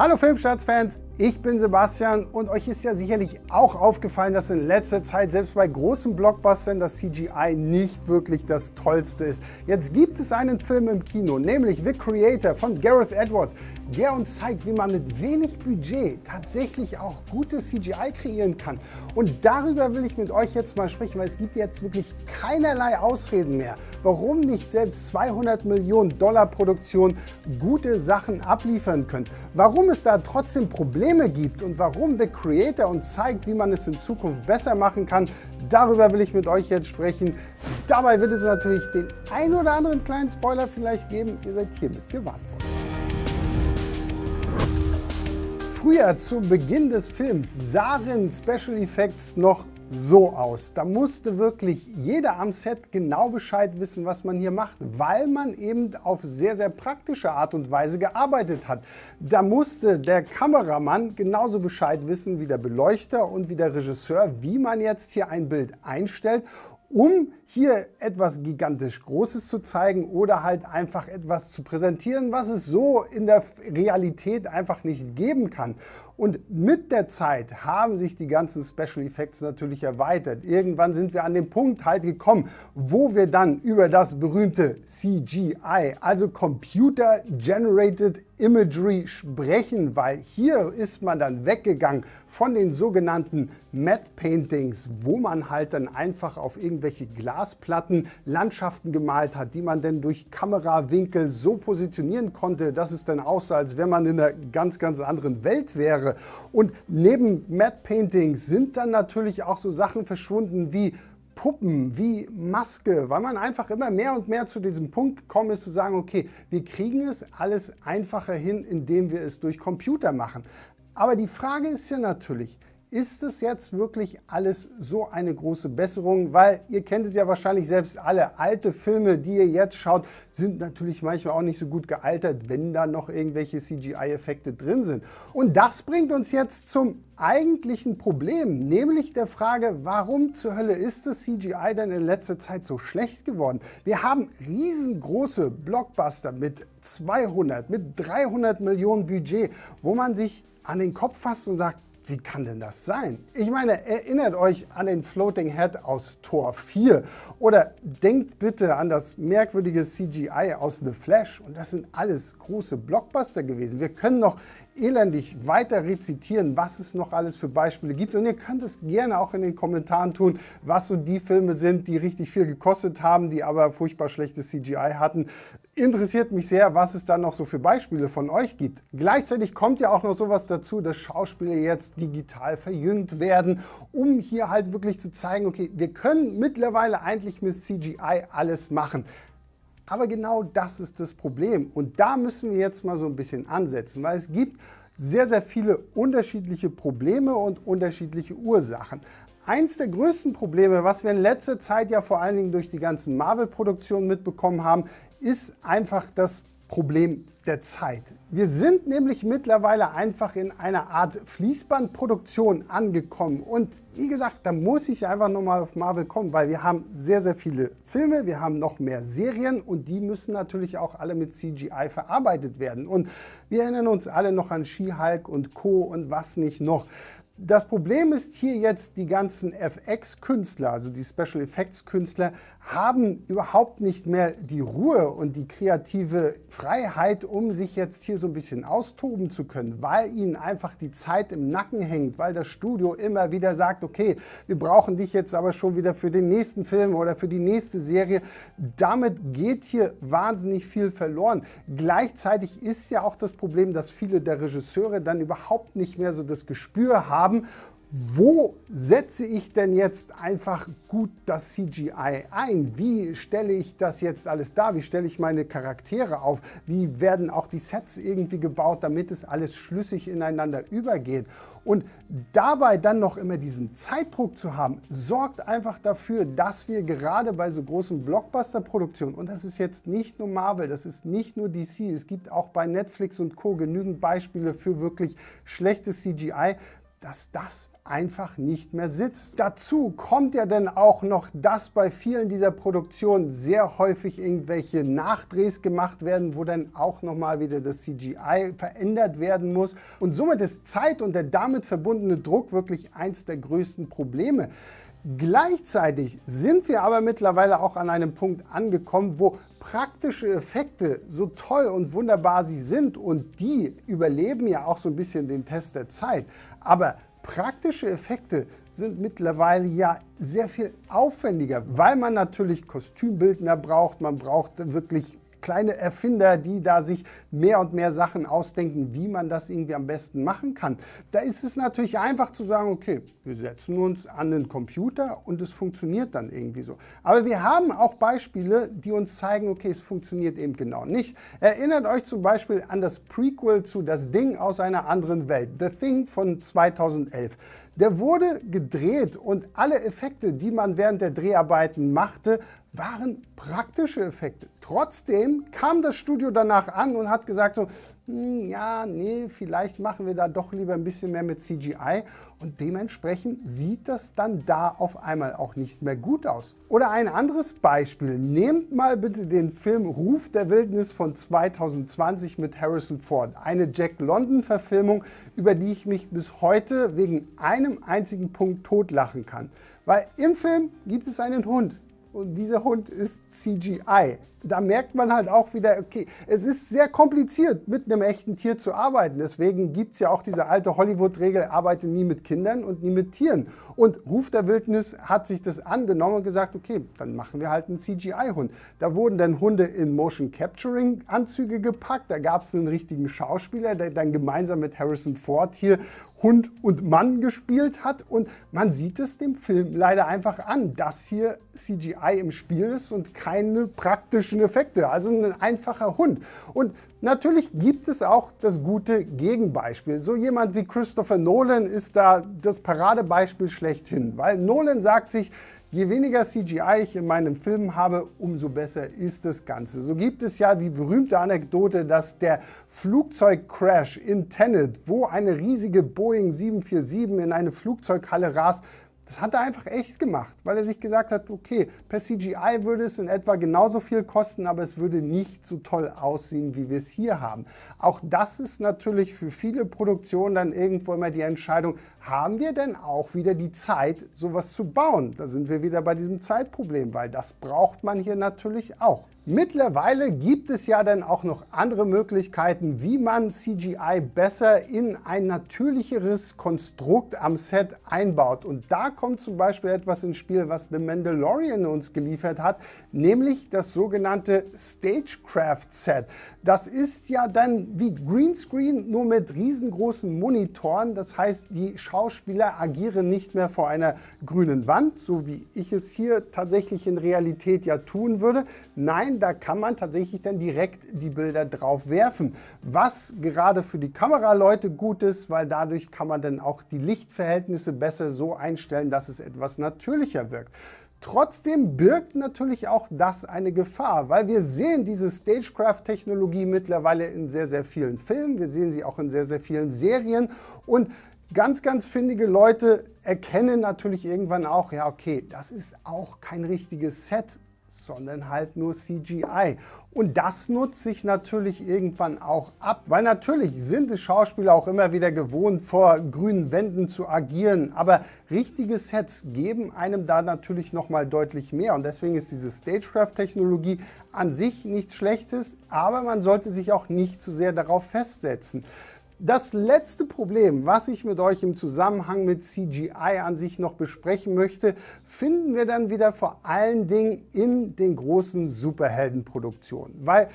Hallo Filmstarts-Fans, ich bin Sebastian und euch ist ja sicherlich auch aufgefallen, dass in letzter Zeit selbst bei großen Blockbustern das CGI nicht wirklich das Tollste ist. Jetzt gibt es einen Film im Kino, nämlich The Creator von Gareth Edwards, der uns zeigt, wie man mit wenig Budget tatsächlich auch gutes CGI kreieren kann. Und darüber will ich mit euch jetzt mal sprechen, weil es gibt jetzt wirklich keinerlei Ausreden mehr, warum nicht selbst 200 Millionen Dollar Produktion gute Sachen abliefern können. Warum es da trotzdem Probleme gibt und warum The Creator uns zeigt, wie man es in Zukunft besser machen kann, darüber will ich mit euch jetzt sprechen. Dabei wird es natürlich den ein oder anderen kleinen Spoiler vielleicht geben. Ihr seid hiermit gewarnt worden. Früher zu Beginn des Films sahen Special Effects noch so aus. Da musste wirklich jeder am Set genau Bescheid wissen, was man hier macht, weil man eben auf sehr, sehr praktische Art und Weise gearbeitet hat. Da musste der Kameramann genauso Bescheid wissen wie der Beleuchter und wie der Regisseur, wie man jetzt hier ein Bild einstellt um hier etwas gigantisch Großes zu zeigen oder halt einfach etwas zu präsentieren, was es so in der Realität einfach nicht geben kann. Und mit der Zeit haben sich die ganzen Special Effects natürlich erweitert. Irgendwann sind wir an den Punkt halt gekommen, wo wir dann über das berühmte CGI, also Computer Generated Imagery sprechen, weil hier ist man dann weggegangen von den sogenannten Matte Paintings, wo man halt dann einfach auf irgendwelche Glasplatten Landschaften gemalt hat, die man dann durch Kamerawinkel so positionieren konnte, dass es dann aussah, als wenn man in einer ganz, ganz anderen Welt wäre. Und neben Matte Paintings sind dann natürlich auch so Sachen verschwunden wie Puppen, wie Maske, weil man einfach immer mehr und mehr zu diesem Punkt gekommen ist, zu sagen, okay, wir kriegen es alles einfacher hin, indem wir es durch Computer machen. Aber die Frage ist ja natürlich, ist es jetzt wirklich alles so eine große Besserung? Weil ihr kennt es ja wahrscheinlich selbst alle. Alte Filme, die ihr jetzt schaut, sind natürlich manchmal auch nicht so gut gealtert, wenn da noch irgendwelche CGI-Effekte drin sind. Und das bringt uns jetzt zum eigentlichen Problem, nämlich der Frage, warum zur Hölle ist das CGI denn in letzter Zeit so schlecht geworden? Wir haben riesengroße Blockbuster mit 200, mit 300 Millionen Budget, wo man sich an den Kopf fasst und sagt, wie kann denn das sein? Ich meine, erinnert euch an den Floating Head aus Tor 4 oder denkt bitte an das merkwürdige CGI aus The Flash und das sind alles große Blockbuster gewesen. Wir können noch elendig weiter rezitieren, was es noch alles für Beispiele gibt. Und ihr könnt es gerne auch in den Kommentaren tun, was so die Filme sind, die richtig viel gekostet haben, die aber furchtbar schlechtes CGI hatten. Interessiert mich sehr, was es da noch so für Beispiele von euch gibt. Gleichzeitig kommt ja auch noch sowas dazu, dass Schauspieler jetzt digital verjüngt werden, um hier halt wirklich zu zeigen, okay, wir können mittlerweile eigentlich mit CGI alles machen. Aber genau das ist das Problem. Und da müssen wir jetzt mal so ein bisschen ansetzen, weil es gibt sehr, sehr viele unterschiedliche Probleme und unterschiedliche Ursachen. Eins der größten Probleme, was wir in letzter Zeit ja vor allen Dingen durch die ganzen Marvel-Produktionen mitbekommen haben, ist einfach das Problem der Zeit. Wir sind nämlich mittlerweile einfach in einer Art Fließbandproduktion angekommen. Und wie gesagt, da muss ich einfach nochmal auf Marvel kommen, weil wir haben sehr, sehr viele Filme, wir haben noch mehr Serien und die müssen natürlich auch alle mit CGI verarbeitet werden. Und wir erinnern uns alle noch an She-Hulk und Co. und was nicht noch. Das Problem ist hier jetzt, die ganzen FX-Künstler, also die Special Effects-Künstler, haben überhaupt nicht mehr die Ruhe und die kreative Freiheit, um sich jetzt hier so ein bisschen austoben zu können, weil ihnen einfach die Zeit im Nacken hängt, weil das Studio immer wieder sagt, okay, wir brauchen dich jetzt aber schon wieder für den nächsten Film oder für die nächste Serie. Damit geht hier wahnsinnig viel verloren. Gleichzeitig ist ja auch das Problem, dass viele der Regisseure dann überhaupt nicht mehr so das Gespür haben, haben, wo setze ich denn jetzt einfach gut das CGI ein? Wie stelle ich das jetzt alles dar? Wie stelle ich meine Charaktere auf? Wie werden auch die Sets irgendwie gebaut, damit es alles schlüssig ineinander übergeht? Und dabei dann noch immer diesen Zeitdruck zu haben, sorgt einfach dafür, dass wir gerade bei so großen Blockbuster-Produktionen, und das ist jetzt nicht nur Marvel, das ist nicht nur DC, es gibt auch bei Netflix und Co. genügend Beispiele für wirklich schlechtes CGI, dass das einfach nicht mehr sitzt. Dazu kommt ja dann auch noch, dass bei vielen dieser Produktionen sehr häufig irgendwelche Nachdrehs gemacht werden, wo dann auch nochmal wieder das CGI verändert werden muss. Und somit ist Zeit und der damit verbundene Druck wirklich eins der größten Probleme. Gleichzeitig sind wir aber mittlerweile auch an einem Punkt angekommen, wo praktische Effekte, so toll und wunderbar sie sind, und die überleben ja auch so ein bisschen den Test der Zeit, aber praktische Effekte sind mittlerweile ja sehr viel aufwendiger, weil man natürlich Kostümbildner braucht, man braucht wirklich kleine Erfinder, die da sich mehr und mehr Sachen ausdenken, wie man das irgendwie am besten machen kann. Da ist es natürlich einfach zu sagen, okay, wir setzen uns an den Computer und es funktioniert dann irgendwie so. Aber wir haben auch Beispiele, die uns zeigen, okay, es funktioniert eben genau nicht. Erinnert euch zum Beispiel an das Prequel zu Das Ding aus einer anderen Welt, The Thing von 2011. Der wurde gedreht und alle Effekte, die man während der Dreharbeiten machte, waren praktische Effekte. Trotzdem kam das Studio danach an und hat gesagt so, ja, nee, vielleicht machen wir da doch lieber ein bisschen mehr mit CGI und dementsprechend sieht das dann da auf einmal auch nicht mehr gut aus. Oder ein anderes Beispiel, nehmt mal bitte den Film Ruf der Wildnis von 2020 mit Harrison Ford, eine Jack London Verfilmung, über die ich mich bis heute wegen einem einzigen Punkt totlachen kann. Weil im Film gibt es einen Hund, und dieser Hund ist CGI da merkt man halt auch wieder, okay, es ist sehr kompliziert, mit einem echten Tier zu arbeiten. Deswegen gibt es ja auch diese alte Hollywood-Regel, arbeite nie mit Kindern und nie mit Tieren. Und Ruf der Wildnis hat sich das angenommen und gesagt, okay, dann machen wir halt einen CGI-Hund. Da wurden dann Hunde in Motion Capturing-Anzüge gepackt. Da gab es einen richtigen Schauspieler, der dann gemeinsam mit Harrison Ford hier Hund und Mann gespielt hat. Und man sieht es dem Film leider einfach an, dass hier CGI im Spiel ist und keine praktische praktischen Effekte, also ein einfacher Hund. Und natürlich gibt es auch das gute Gegenbeispiel. So jemand wie Christopher Nolan ist da das Paradebeispiel schlechthin, weil Nolan sagt sich, Je weniger CGI ich in meinem Film habe, umso besser ist das Ganze. So gibt es ja die berühmte Anekdote, dass der Flugzeugcrash in Tenet, wo eine riesige Boeing 747 in eine Flugzeughalle rast, das hat er einfach echt gemacht, weil er sich gesagt hat, okay, per CGI würde es in etwa genauso viel kosten, aber es würde nicht so toll aussehen, wie wir es hier haben. Auch das ist natürlich für viele Produktionen dann irgendwo immer die Entscheidung, haben wir denn auch wieder die Zeit, sowas zu bauen? Da sind wir wieder bei diesem Zeitproblem, weil das braucht man hier natürlich auch. Mittlerweile gibt es ja dann auch noch andere Möglichkeiten, wie man CGI besser in ein natürlicheres Konstrukt am Set einbaut. Und da kommt zum Beispiel etwas ins Spiel, was The Mandalorian uns geliefert hat, nämlich das sogenannte Stagecraft Set. Das ist ja dann wie Greenscreen, nur mit riesengroßen Monitoren. Das heißt, die Schauspieler agieren nicht mehr vor einer grünen Wand, so wie ich es hier tatsächlich in Realität ja tun würde. Nein, da kann man tatsächlich dann direkt die Bilder drauf werfen. Was gerade für die Kameraleute gut ist, weil dadurch kann man dann auch die Lichtverhältnisse besser so einstellen, dass es etwas natürlicher wirkt. Trotzdem birgt natürlich auch das eine Gefahr, weil wir sehen diese Stagecraft-Technologie mittlerweile in sehr, sehr vielen Filmen, wir sehen sie auch in sehr, sehr vielen Serien und ganz, ganz findige Leute erkennen natürlich irgendwann auch, ja okay, das ist auch kein richtiges Set sondern halt nur CGI. Und das nutzt sich natürlich irgendwann auch ab, weil natürlich sind es Schauspieler auch immer wieder gewohnt, vor grünen Wänden zu agieren, aber richtige Sets geben einem da natürlich nochmal deutlich mehr und deswegen ist diese Stagecraft-Technologie an sich nichts Schlechtes, aber man sollte sich auch nicht zu sehr darauf festsetzen. Das letzte Problem, was ich mit euch im Zusammenhang mit CGI an sich noch besprechen möchte, finden wir dann wieder vor allen Dingen in den großen Superheldenproduktionen. Weil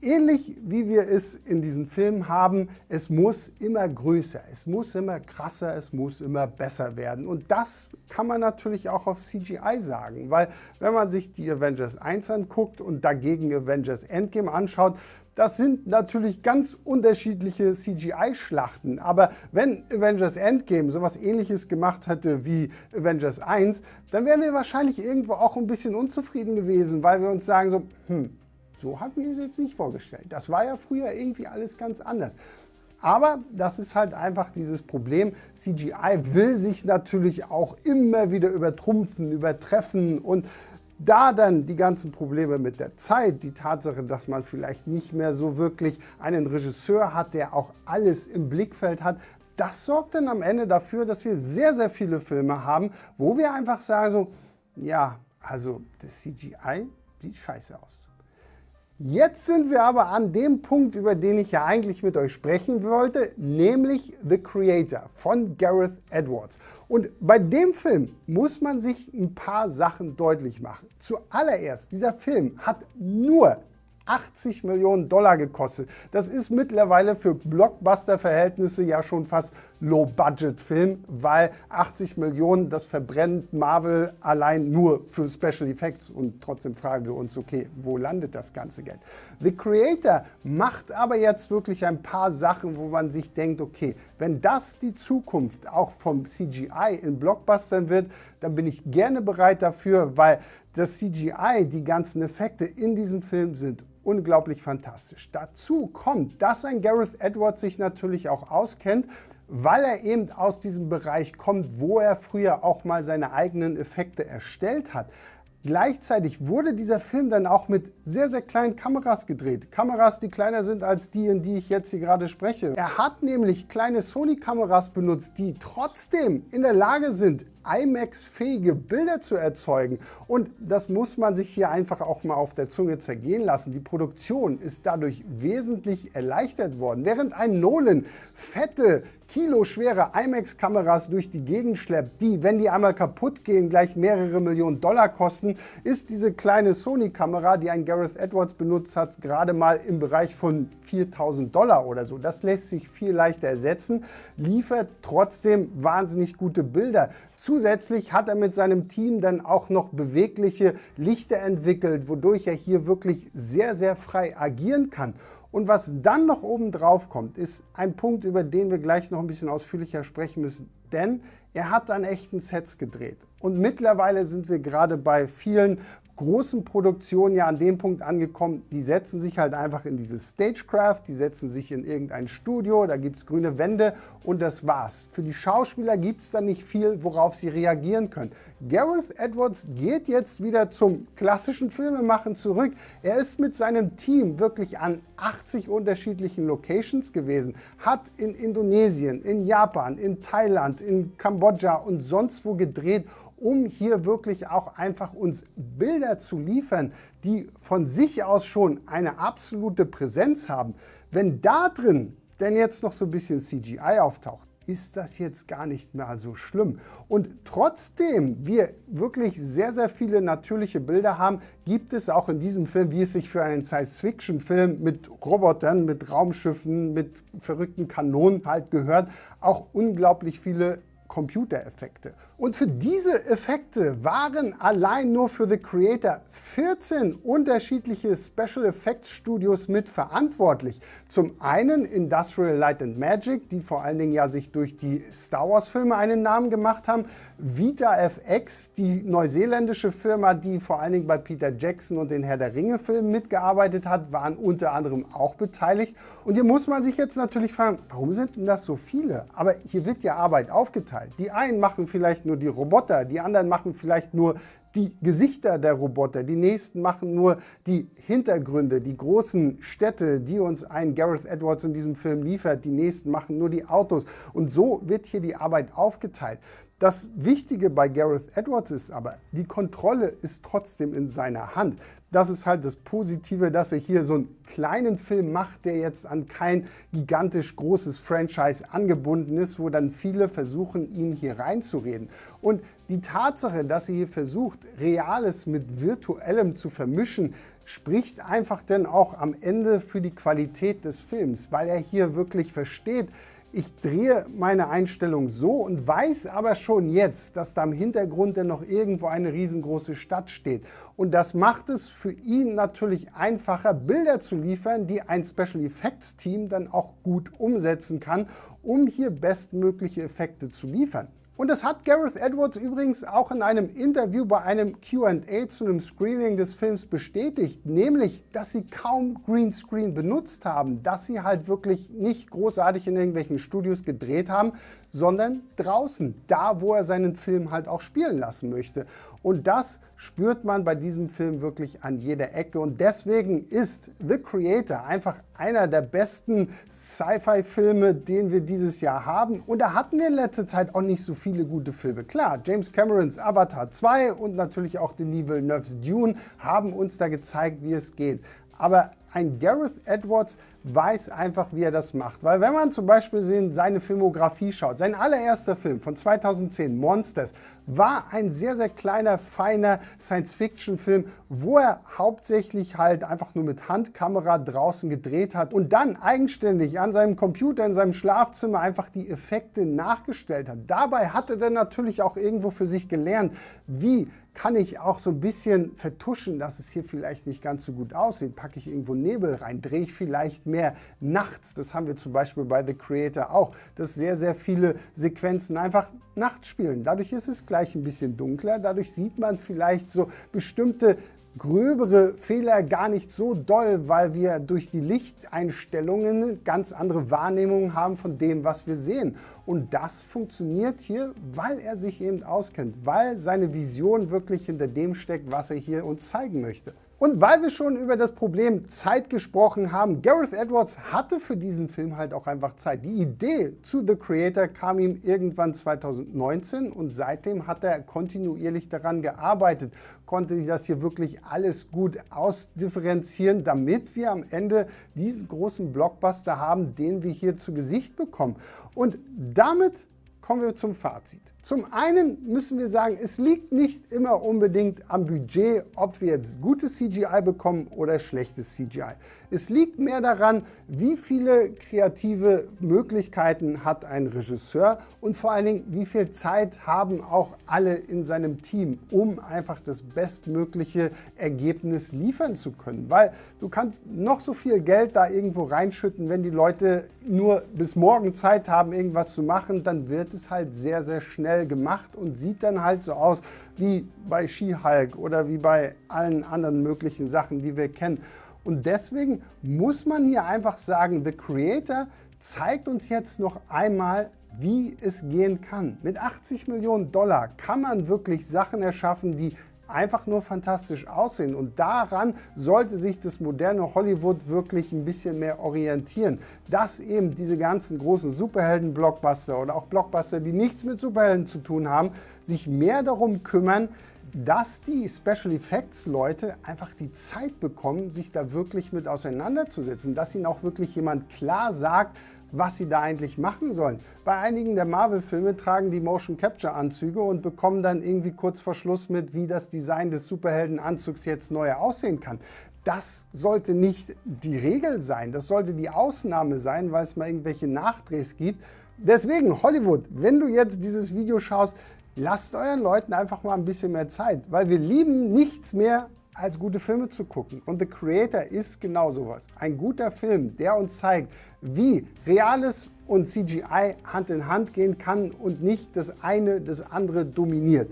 ähnlich wie wir es in diesen Filmen haben, es muss immer größer, es muss immer krasser, es muss immer besser werden. Und das kann man natürlich auch auf CGI sagen, weil wenn man sich die Avengers 1 anguckt und dagegen Avengers Endgame anschaut, das sind natürlich ganz unterschiedliche CGI-Schlachten, aber wenn Avengers Endgame sowas ähnliches gemacht hätte wie Avengers 1, dann wären wir wahrscheinlich irgendwo auch ein bisschen unzufrieden gewesen, weil wir uns sagen so, hm, so hatten wir es jetzt nicht vorgestellt. Das war ja früher irgendwie alles ganz anders. Aber das ist halt einfach dieses Problem. CGI will sich natürlich auch immer wieder übertrumpfen, übertreffen und da dann die ganzen Probleme mit der Zeit, die Tatsache, dass man vielleicht nicht mehr so wirklich einen Regisseur hat, der auch alles im Blickfeld hat, das sorgt dann am Ende dafür, dass wir sehr, sehr viele Filme haben, wo wir einfach sagen so, ja, also das CGI sieht scheiße aus. Jetzt sind wir aber an dem Punkt, über den ich ja eigentlich mit euch sprechen wollte, nämlich The Creator von Gareth Edwards. Und bei dem Film muss man sich ein paar Sachen deutlich machen. Zuallererst, dieser Film hat nur 80 Millionen Dollar gekostet. Das ist mittlerweile für Blockbuster-Verhältnisse ja schon fast Low-Budget-Film, weil 80 Millionen, das verbrennt Marvel allein nur für Special Effects. Und trotzdem fragen wir uns, okay, wo landet das ganze Geld? The Creator macht aber jetzt wirklich ein paar Sachen, wo man sich denkt, okay, wenn das die Zukunft auch vom CGI in Blockbustern wird, dann bin ich gerne bereit dafür, weil das CGI, die ganzen Effekte in diesem Film sind unglaublich fantastisch. Dazu kommt, dass ein Gareth Edwards sich natürlich auch auskennt, weil er eben aus diesem Bereich kommt, wo er früher auch mal seine eigenen Effekte erstellt hat. Gleichzeitig wurde dieser Film dann auch mit sehr, sehr kleinen Kameras gedreht. Kameras, die kleiner sind als die, in die ich jetzt hier gerade spreche. Er hat nämlich kleine Sony-Kameras benutzt, die trotzdem in der Lage sind, IMAX-fähige Bilder zu erzeugen. Und das muss man sich hier einfach auch mal auf der Zunge zergehen lassen. Die Produktion ist dadurch wesentlich erleichtert worden. Während ein Nolan fette, kiloschwere IMAX-Kameras durch die Gegend schleppt, die, wenn die einmal kaputt gehen, gleich mehrere Millionen Dollar kosten, ist diese kleine Sony-Kamera, die ein Gareth Edwards benutzt hat, gerade mal im Bereich von 4000 Dollar oder so. Das lässt sich viel leichter ersetzen, liefert trotzdem wahnsinnig gute Bilder. Zusätzlich hat er mit seinem Team dann auch noch bewegliche Lichter entwickelt, wodurch er hier wirklich sehr, sehr frei agieren kann. Und was dann noch oben drauf kommt, ist ein Punkt, über den wir gleich noch ein bisschen ausführlicher sprechen müssen. Denn er hat an echten Sets gedreht. Und mittlerweile sind wir gerade bei vielen großen Produktionen ja an dem Punkt angekommen, die setzen sich halt einfach in dieses Stagecraft, die setzen sich in irgendein Studio, da gibt es grüne Wände und das war's. Für die Schauspieler gibt es dann nicht viel, worauf sie reagieren können. Gareth Edwards geht jetzt wieder zum klassischen Filmemachen zurück. Er ist mit seinem Team wirklich an 80 unterschiedlichen Locations gewesen, hat in Indonesien, in Japan, in Thailand, in Kambodscha und sonst wo gedreht um hier wirklich auch einfach uns Bilder zu liefern, die von sich aus schon eine absolute Präsenz haben. Wenn da drin denn jetzt noch so ein bisschen CGI auftaucht, ist das jetzt gar nicht mehr so schlimm. Und trotzdem wir wirklich sehr, sehr viele natürliche Bilder haben, gibt es auch in diesem Film, wie es sich für einen Science-Fiction-Film mit Robotern, mit Raumschiffen, mit verrückten Kanonen halt gehört, auch unglaublich viele Computereffekte. Und für diese Effekte waren allein nur für The Creator 14 unterschiedliche Special Effects Studios mit verantwortlich. Zum einen Industrial Light and Magic, die vor allen Dingen ja sich durch die Star Wars Filme einen Namen gemacht haben. Vita FX, die neuseeländische Firma, die vor allen Dingen bei Peter Jackson und den Herr der Ringe Filmen mitgearbeitet hat, waren unter anderem auch beteiligt. Und hier muss man sich jetzt natürlich fragen, warum sind denn das so viele? Aber hier wird ja Arbeit aufgeteilt. Die einen machen vielleicht nur nur die Roboter, die anderen machen vielleicht nur die Gesichter der Roboter, die nächsten machen nur die Hintergründe, die großen Städte, die uns ein Gareth Edwards in diesem Film liefert, die nächsten machen nur die Autos. Und so wird hier die Arbeit aufgeteilt. Das Wichtige bei Gareth Edwards ist aber, die Kontrolle ist trotzdem in seiner Hand. Das ist halt das Positive, dass er hier so einen kleinen Film macht, der jetzt an kein gigantisch großes Franchise angebunden ist, wo dann viele versuchen, ihn hier reinzureden. Und die Tatsache, dass er hier versucht, Reales mit Virtuellem zu vermischen, spricht einfach dann auch am Ende für die Qualität des Films, weil er hier wirklich versteht, ich drehe meine Einstellung so und weiß aber schon jetzt, dass da im Hintergrund dann noch irgendwo eine riesengroße Stadt steht. Und das macht es für ihn natürlich einfacher, Bilder zu liefern, die ein Special Effects Team dann auch gut umsetzen kann, um hier bestmögliche Effekte zu liefern. Und das hat Gareth Edwards übrigens auch in einem Interview bei einem QA zu einem Screening des Films bestätigt, nämlich, dass sie kaum Greenscreen benutzt haben, dass sie halt wirklich nicht großartig in irgendwelchen Studios gedreht haben, sondern draußen, da wo er seinen Film halt auch spielen lassen möchte. Und das spürt man bei diesem Film wirklich an jeder Ecke. Und deswegen ist The Creator einfach einer der besten Sci-Fi-Filme, den wir dieses Jahr haben. Und da hatten wir in letzter Zeit auch nicht so viele gute Filme. Klar, James Camerons Avatar 2 und natürlich auch Denis Villeneuve's Dune haben uns da gezeigt, wie es geht. Aber ein Gareth Edwards weiß einfach, wie er das macht. Weil wenn man zum Beispiel seine Filmografie schaut, sein allererster Film von 2010, Monsters, war ein sehr, sehr kleiner, feiner Science-Fiction-Film, wo er hauptsächlich halt einfach nur mit Handkamera draußen gedreht hat und dann eigenständig an seinem Computer in seinem Schlafzimmer einfach die Effekte nachgestellt hat. Dabei hatte er natürlich auch irgendwo für sich gelernt, wie kann ich auch so ein bisschen vertuschen, dass es hier vielleicht nicht ganz so gut aussieht. Packe ich irgendwo Nebel rein, drehe ich vielleicht mehr nachts. Das haben wir zum Beispiel bei The Creator auch, dass sehr, sehr viele Sequenzen einfach nachts spielen. Dadurch ist es gleich ein bisschen dunkler, dadurch sieht man vielleicht so bestimmte gröbere Fehler gar nicht so doll, weil wir durch die Lichteinstellungen ganz andere Wahrnehmungen haben von dem, was wir sehen. Und das funktioniert hier, weil er sich eben auskennt, weil seine Vision wirklich hinter dem steckt, was er hier uns zeigen möchte. Und weil wir schon über das Problem Zeit gesprochen haben, Gareth Edwards hatte für diesen Film halt auch einfach Zeit. Die Idee zu The Creator kam ihm irgendwann 2019 und seitdem hat er kontinuierlich daran gearbeitet, konnte das hier wirklich alles gut ausdifferenzieren, damit wir am Ende diesen großen Blockbuster haben, den wir hier zu Gesicht bekommen. Und damit kommen wir zum Fazit. Zum einen müssen wir sagen, es liegt nicht immer unbedingt am Budget, ob wir jetzt gutes CGI bekommen oder schlechtes CGI. Es liegt mehr daran, wie viele kreative Möglichkeiten hat ein Regisseur und vor allen Dingen, wie viel Zeit haben auch alle in seinem Team, um einfach das bestmögliche Ergebnis liefern zu können. Weil du kannst noch so viel Geld da irgendwo reinschütten, wenn die Leute nur bis morgen Zeit haben, irgendwas zu machen, dann wird es halt sehr, sehr schnell schnell gemacht und sieht dann halt so aus wie bei Skihulk oder wie bei allen anderen möglichen Sachen, die wir kennen. Und deswegen muss man hier einfach sagen, The Creator zeigt uns jetzt noch einmal, wie es gehen kann. Mit 80 Millionen Dollar kann man wirklich Sachen erschaffen, die einfach nur fantastisch aussehen. Und daran sollte sich das moderne Hollywood wirklich ein bisschen mehr orientieren. Dass eben diese ganzen großen Superhelden-Blockbuster oder auch Blockbuster, die nichts mit Superhelden zu tun haben, sich mehr darum kümmern, dass die Special Effects Leute einfach die Zeit bekommen, sich da wirklich mit auseinanderzusetzen, dass ihnen auch wirklich jemand klar sagt, was sie da eigentlich machen sollen. Bei einigen der Marvel-Filme tragen die Motion Capture Anzüge und bekommen dann irgendwie kurz vor Schluss mit, wie das Design des Superheldenanzugs jetzt neu aussehen kann. Das sollte nicht die Regel sein, das sollte die Ausnahme sein, weil es mal irgendwelche Nachdrehs gibt. Deswegen, Hollywood, wenn du jetzt dieses Video schaust, lasst euren Leuten einfach mal ein bisschen mehr Zeit, weil wir lieben nichts mehr als gute Filme zu gucken. Und The Creator ist genau sowas. Ein guter Film, der uns zeigt, wie Reales und CGI Hand in Hand gehen kann und nicht das eine das andere dominiert.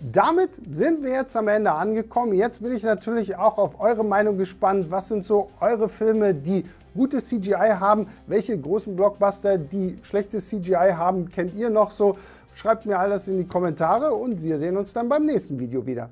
Damit sind wir jetzt am Ende angekommen. Jetzt bin ich natürlich auch auf eure Meinung gespannt. Was sind so eure Filme, die gutes CGI haben? Welche großen Blockbuster, die schlechtes CGI haben, kennt ihr noch so? Schreibt mir alles in die Kommentare und wir sehen uns dann beim nächsten Video wieder.